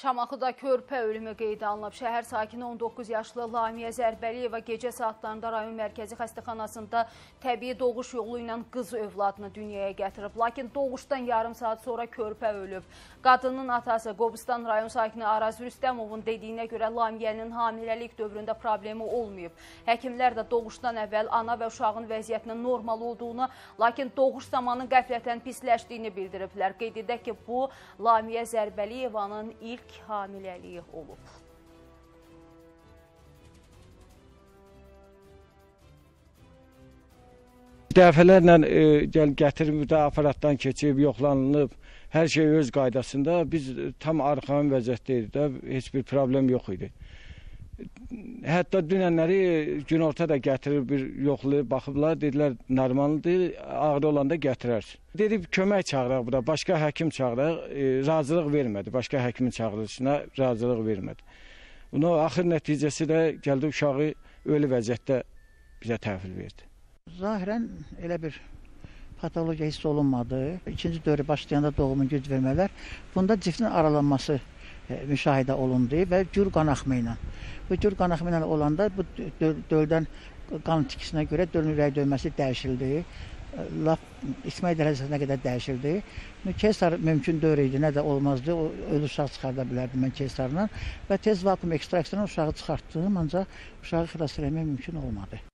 Şamaxıda körpə ölümü qeydə alınıb. Şəhər sakini 19 yaşlı Lamiyə Zərbəliyeva gecə saatlarında rayon mərkəzi xəstəxanasında təbii doğuş yolu ilə qız övladını dünyaya gətirib. Lakin doğuşdan yarım saat sonra körpə ölüb. Qadının atası Qobustan rayon sakini Araz Rüstəmovun dediyinə görə Lamiyənin hamiləlik dövründə problemi olmayıb. Həkimlər də doğuşdan əvvəl ana və uşağın vəziyyətinin normal olduğunu, lakin doğuş zamanı qəflətən pisləşdiyini bildiriblər. Qeyd edək ki, bu Lamiyə Zərbəliyevanın ilk ilk hamiləliyi olub. Dəfələrlə e, gəl gətirib də aparatdan keçib, yoxlanılıb, hər şey öz qaydasında. Biz tam arxain vəziyyətdəydik də, heç bir problem yox idi. Hətta dünənləri günorta da gətirib bir yoxlayıb baxıblar, dedilər normaldır, ağrı olanda gətirərsin. Dedi kömək çağıraq burada, başqa həkim çağıraq, e, razılıq vermədi. Başqa həkimin çağırılışına razılıq vermədi. Bunu axır nəticəsi də gəldi uşağı ölü vəziyyətdə bizə təhvil verdi. Zahirən elə bir patologiya hiss olunmadı. İkinci dövrə başlayanda doğumun güc vermələr, bunda ciftin aralanması müşahidə olundu və gür qanaxma ilə. Bu gür qanaxma ilə olanda bu döldən qan tikisinə görə dölün ürək döyməsi dəyişildi. E, lap ismək dərəcəsinə qədər dəyişildi. Kesar mümkün deyil idi, nə də olmazdı. O ölü uşaq çıxarda bilərdim mən kesarla və tez vakuum ekstraksiyadan uşağı çıxartdım, ancaq uşağı xilas etmək mümkün olmadı.